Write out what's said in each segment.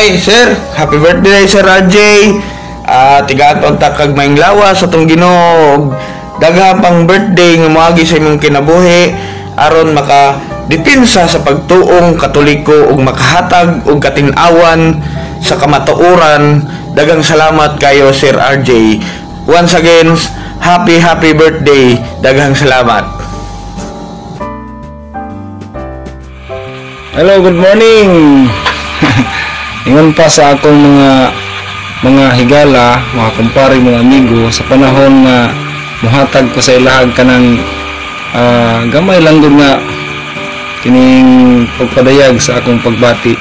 Ay, sir, happy birthday, Sir RJ. Ah, tigaan pang takag maing lawas sa tong Ginoo. Daghang pang birthday nga moagi sa imong kinabuhi aron maka depensa sa pagtuong katoliko ug makahatag og katin-awan sa kamatuoran. Dagang salamat kayo, Sir RJ. Once again, happy happy birthday. Daghang salamat. Hello, good morning. Ingon pa sa akong mga mga higala, mga kumpare, mga amigo sa panahon nga muhatag ko sa ilahag kanang ah, gamay lang gud nga kining pagpadayag sa akong pagbati.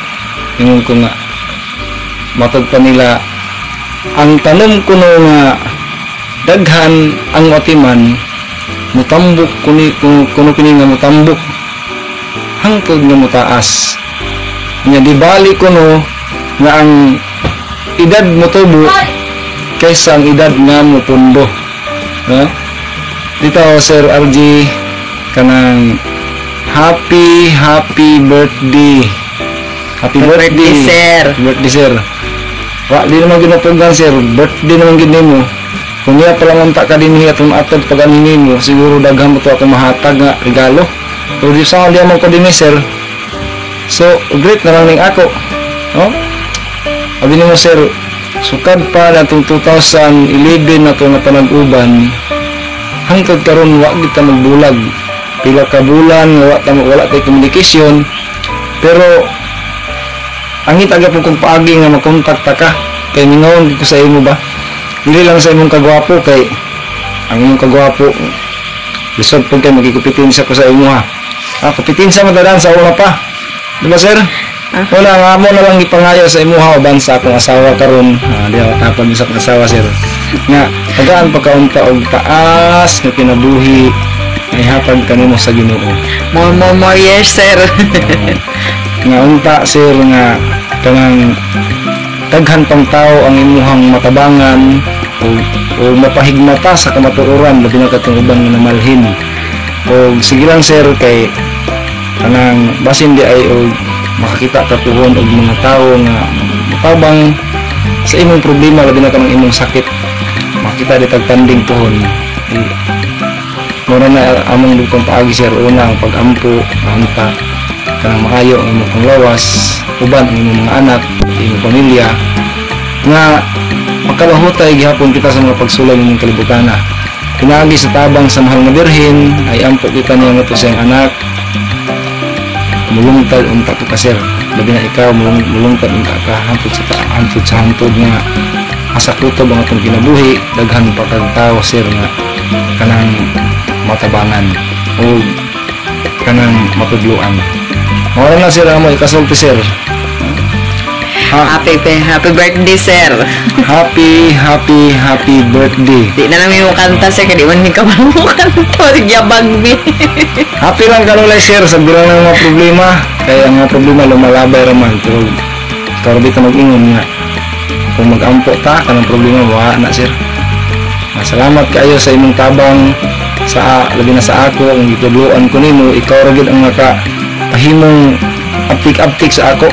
Ingon ko nga matag pa nila ang tanom ko no nga daghan ang watiman mutambok kuni kuno, kuno kini nga mutambok hangtod nga mutaas nya di bali ko nga ang edad mo tubo kaysa ang edad nga mo pundo. No? dito Sir RG kanang happy happy birthday. Happy birthday, birthday, sir. Birthday sir. Wa di naman ginapugan sir. Birthday naman gid nimo. Kung niya pala ngunta ka din niya itong atod pag aninin mo siguro daghan mo to ako mahatag nga regalo. Pero di sa di man ko din eh, sir. So great na lang ning ako. No Abi nimo sir sukad pa na itong 2011 na ito na panag-uban hangtod karon wa kita magbulag. Pila ka bulan wa ta wala tay communication. Pero angit aga po kong paagi nga makontak ta ka. Kay ningawon ko sa imo ba? Dili lang sa imong kagwapo kay ang imong kagwapo lisod po kay magikupitin sa ko sa imo ha. Ah kupitin sa madadan sa una pa. Di ba sir wala nga mo na lang ipangayo sa imo ha uban sa akong asawa karon ah, di ako tapon sa asawa sir. Nga tagaan pagkaunta og taas nga kinabuhi ay hatag kanimo sa Ginoo. More, more, more years, sir. nga unta sir nga kanang daghan pang tao ang imuhang matabangan o, o mapahigmata sa kamatuoran labi na katong ubang namalhin. O sige lang sir kay kanang basin di ay o makakita ka tuhon og mga tao nga matabang sa imong problema labi na kanang imong sakit. Makita di tagtanding tuhon mura na among dugtong paagi sir. Una ang pag-ampo mahanta kanang maayo ang imong panglawas uban ang imong mga anak imong pamilya. Nga makalahutay gihapon kita sa mga pagsulay ng imong kalibutan Pinagi sa tabang sa mahal na birhen ay ampo kita niya nga to sa anak mulungtad unta ko ka sir labi na ikaw mulung, mulungtad unta ka hantod sa hantod sa hantod nga asaklutob ang atong kinabuhi? Daghan pa kag tao sir nga kanang matabangan o kanang matudluan. Mawala na sir mo ikasulti sir ha, happy, happy birthday, sir. happy happy happy birthday Di na namin mo kanta, sir. Kaya di man ka mo kanta. Magyabag, mi. happy lang kalulay sir sa bilang ng mga problema kaya ang mga problema lumalabay raman pero pero di ka mag-ingon nga kung mag-ampo ta kanang problema wala na sir Ah, salamat kayo sa imong tabang sa labi na sa ako ang gitudluan ko nimo ikaw ra gid ang naka pahimong aptik-aptik sa ako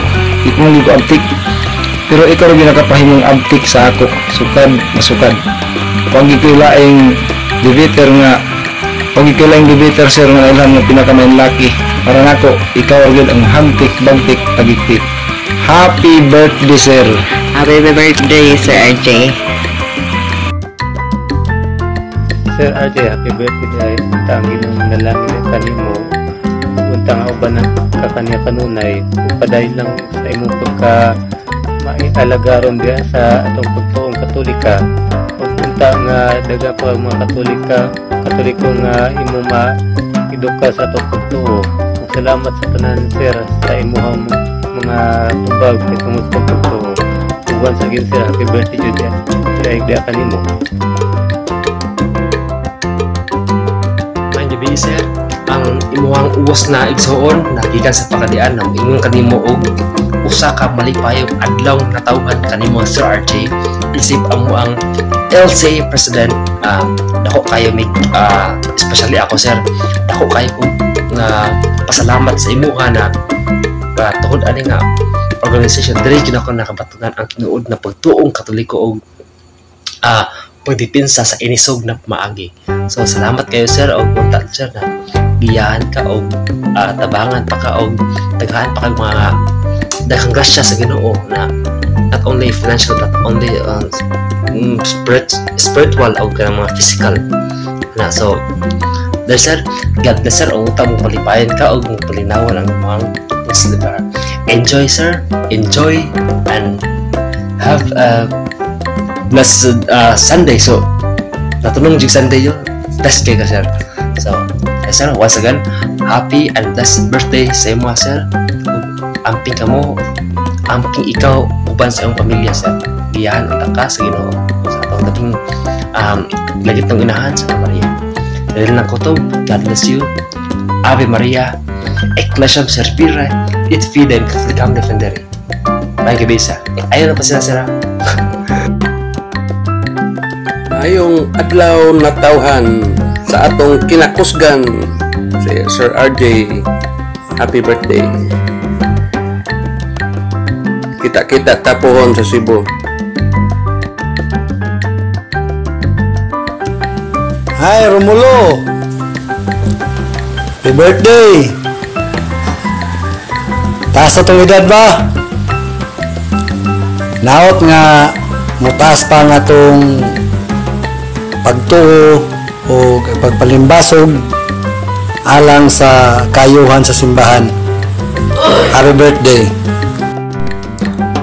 ikaw mo ko aptik pero ikaw gid nakapahimong aptik sa ako. Sukad masukad pag iko'y laing debater nga pag ikaw lang debater sir nga ilan nga pinakamain laki. Para nako ikaw gid ang hamtik bagtik tagiktik happy birthday sir. Happy birthday, Sir RJ. Sir RJ, happy birthday. Ay unta ang ginong nalangin ay kanimo. Nga uban na kakanya kanunay. Upaday lang sa imong pagka maialagaron diya sa atong pagtuong katolika. Unta nga daga pa mga katolika, katoliko nga imo ma eduka sa atong pagtuo. Ug salamat sa tanan sir sa imong mga tubag kay tungod sa pagtuo. Ug once again sir, happy birthday jud ya. Kaya igda kanimo. You sir, ang imuhang uwas na igsoon nagikan sa pakadian ng ingon kanimo og usa ka malipayong adlaw nga tawhan kanimo Sir RJ isip amo ang LC President um, dako kayo mig ah, especially ako sir dako kayo ko nga pasalamat sa imuha na uh, tuhod ani nga organization diri gyud ako nakabatunan ang tinuod na pagtuong katoliko og ah pagdepensa sa inisog na maagi. So salamat kayo sir og unta sir na giyahan ka og ah, tabangan pa ka og daghan pa kag mga daghang grasya sa Ginoo na not only financial but only uh, spirit, spiritual o kanang mga physical. Na so dahil sir God bless sir o utang mo palipayan ka o mo palinawan ang mga muslibar enjoy sir enjoy and have a blessed uh, Sunday. So natulong jig Sunday yun. Blessed kayo ka sir. So eh, sir once again happy and blessed birthday sa imo sir Ug amping ka mo amping ikaw uban sa iyong pamilya sir. Giyahan at ka sa Ginoo sa atong dating um, lagit ng inahan sa Maria. Dahil ng kutob God bless you. Ave Maria Ecclesiam Servire et Fidem Catholicam Defendere may gabi sa ayaw na pa sila sir ha? Ayong adlaw na tawhan sa atong kinakusgan si Sir RJ Happy birthday Kita-kita tapuhon sa Cebu Hi, Romulo! Happy birthday! Taas na tong edad ba? Naot nga mutaas pa nga tong pagtuo o pagpalimbasog alang sa kayuhan sa simbahan. Happy birthday!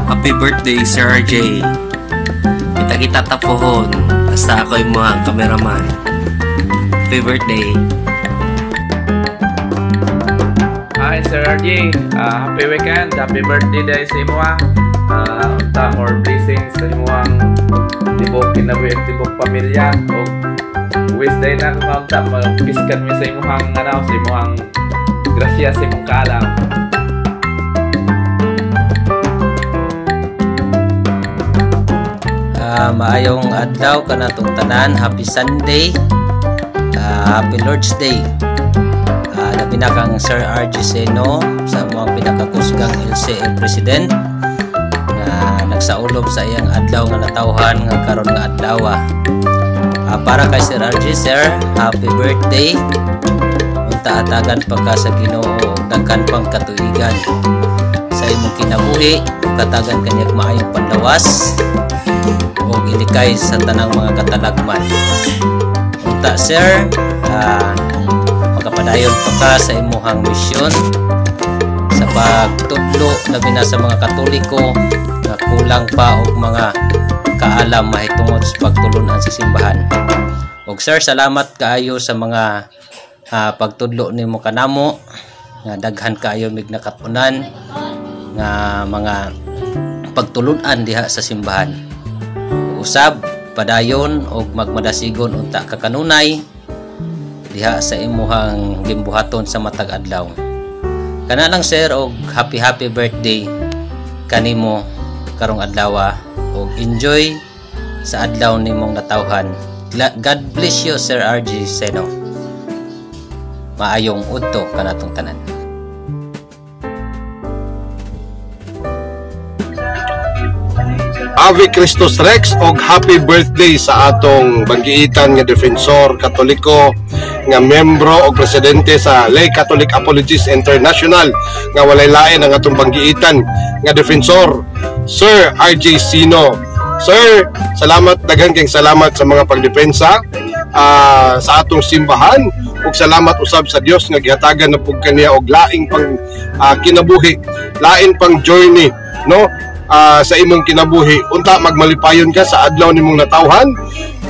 Happy birthday, Sir RJ. Kita-kita tapohon. Basta ako yung mga kameraman. Happy birthday. Hi Sir RJ, Ah, happy weekend, happy birthday dahil sa imo ah. Uh, unta more blessings sa imo ang tibok kinabuhi at tibok pamilya o wish day na kung unta mapiskan mi sa imo ang ano, sa imo ang grasya sa imong kaalam. Ah, maayong adlaw kanatong tanan. Happy Sunday. Ah, happy Lord's Day. Ah, labi na kang Sir RG Seno sa mga pinakakusgang LCA President na nagsaulob sa iyang adlaw nga natawhan nga karon nga adlaw. Ah, para kay Sir RG Sir, happy birthday. Unta atagan pa ka sa Ginoo daghan pang katuigan sa imong kinabuhi katagan kaniya maayong panlawas o ilikay sa tanang mga katalagman. Unta sir, ah, makapadayon pa ka sa imuhang misyon sa pagtudlo labi na sa mga katoliko na kulang pa og mga kaalam mahitungod sa pagtulunan sa simbahan. Og sir, salamat kaayo sa mga ah, pagtudlo nimo kanamo nga daghan kaayo mig nakatunan nga mga pagtulunan diha sa simbahan. Usab padayon og magmadasigon unta ka kanunay diha sa imuhang gimbuhaton sa matag adlaw. Kana lang sir og happy happy birthday kanimo karong adlaw og enjoy sa adlaw nimong natawhan. God bless you Sir RG Seno. Maayong udto kanatong tanan. Ave Christus Rex og happy birthday sa atong banggiitan nga defensor katoliko nga membro o presidente sa Lay Catholic Apologists International nga walay lain ang atong banggiitan nga defensor Sir RJ Sino. Sir, salamat daghang kayong salamat sa mga pagdepensa ah, sa atong simbahan ug salamat usab sa Dios nga gihatagan na pug kaniya og laing pang ah, kinabuhi, lain pang journey, no? ah, sa imong kinabuhi unta magmalipayon ka sa adlaw nimong natawhan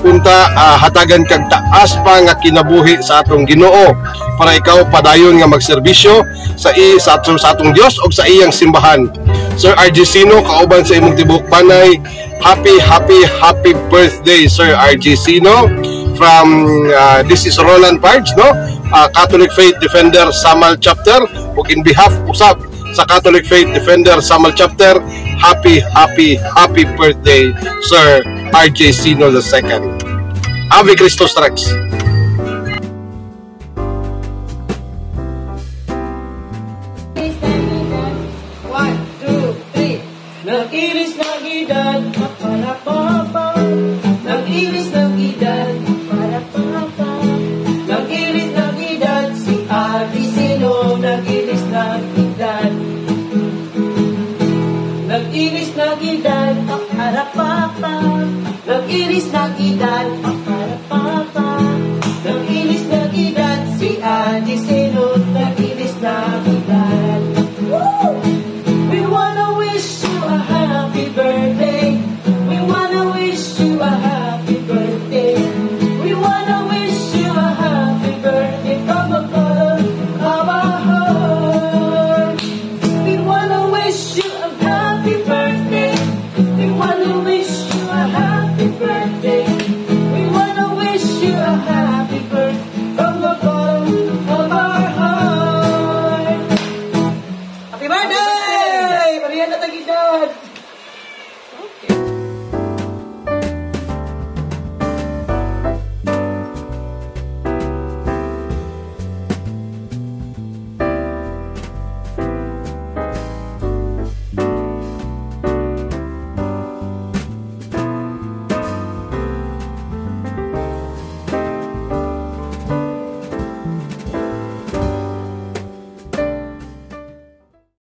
unta ah, hatagan kag taas pa nga kinabuhi sa atong Ginoo para ikaw padayon nga magserbisyo sa i sa atong, sa atong Dios ug sa iyang simbahan. Sir RG Sino kauban sa imong tibuok panay. Happy happy happy birthday Sir RG Sino. From uh, this is Roland Pards no? Uh, Catholic Faith Defender Samal Chapter. Ug in behalf usab sa Catholic Faith Defender Samal Chapter happy happy happy birthday Sir R.J. Sino II. Ave Christos Rex. Nag-iris na gidad, makalapapa Nag-iris na Nagilis ng edad, Okay.